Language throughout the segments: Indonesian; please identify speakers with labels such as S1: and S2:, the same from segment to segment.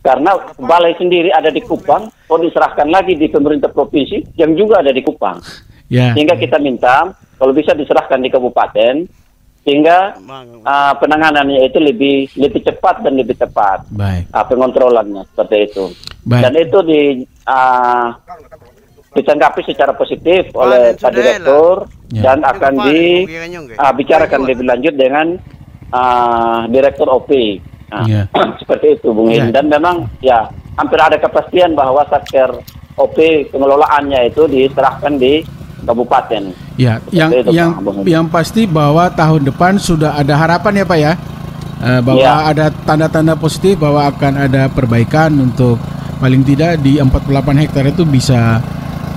S1: Karena balai sendiri ada di Kupang, mau diserahkan lagi di pemerintah provinsi yang juga ada di Kupang.
S2: Ya.
S1: Sehingga kita minta kalau bisa diserahkan di kabupaten, sehingga uh, penanganannya itu lebih lebih cepat dan lebih tepat.
S2: Baik.
S1: Uh, pengontrolannya seperti itu.
S2: Baik.
S1: Dan itu di uh, ditanggapi secara positif oleh Pak Direktur
S2: Ya.
S1: dan akan dibicarakan lebih lanjut dengan uh, Direktur OP. Nah,
S2: Ya.
S1: seperti itu, Bung
S2: Ya.
S1: Hin. Dan memang ya hampir ada kepastian bahwa satker OP pengelolaannya itu diserahkan di kabupaten.
S2: Ya, yang
S1: itu,
S2: yang
S1: Bung.
S2: yang pasti bahwa tahun depan sudah ada harapan ya Pak ya, Eh, bahwa
S1: Ya.
S2: ada tanda-tanda positif bahwa akan ada perbaikan untuk paling tidak di 48 hektar itu bisa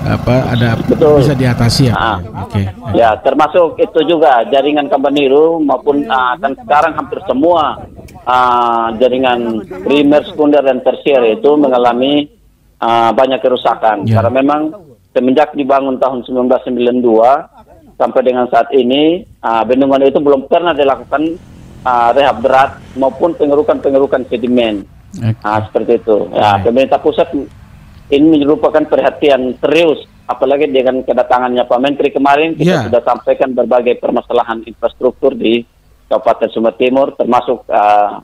S2: apa ada
S1: Betul.
S2: bisa diatasi ya.
S1: Ah.
S2: Oke.
S1: Ya, termasuk itu juga jaringan Kabaniru maupun kan sekarang hampir semua ah, jaringan primer, sekunder dan tersier itu mengalami ah, banyak kerusakan
S2: Ya.
S1: karena memang semenjak dibangun tahun 1992 sampai dengan saat ini ah, bendungan itu belum pernah dilakukan ah, rehab berat maupun pengerukan-pengerukan sedimen.
S2: Oke.
S1: Ah, seperti itu. Ya,
S2: Baik.
S1: pemerintah pusat ini merupakan perhatian serius, apalagi dengan kedatangannya Pak Menteri kemarin kita
S2: Ya.
S1: sudah sampaikan berbagai permasalahan infrastruktur di Kabupaten Sumber Timur, termasuk ah,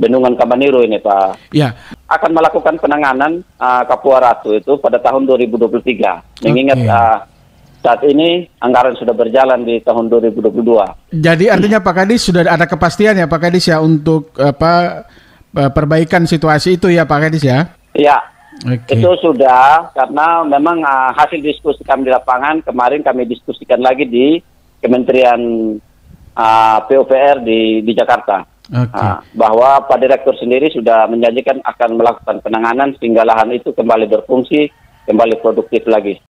S1: Bendungan Kabaniru ini Pak.
S2: Ya,
S1: Akan melakukan penanganan ah, Kapua Ratu itu pada tahun 2023. Mengingat
S2: Oke.
S1: ah, saat ini anggaran sudah berjalan di tahun 2022.
S2: jadi artinya Pak Kadis sudah ada kepastian ya Pak Kadis ya untuk apa eh, perbaikan situasi itu ya Pak Kadis ya.
S1: Ya,
S2: Oke.
S1: Itu sudah karena memang ah, hasil diskusi kami di lapangan kemarin kami diskusikan lagi di Kementerian ah, PUPR di di Jakarta.
S2: Oke.
S1: Ah, bahwa Pak Direktur sendiri sudah menjanjikan akan melakukan penanganan sehingga lahan itu kembali berfungsi, kembali produktif lagi.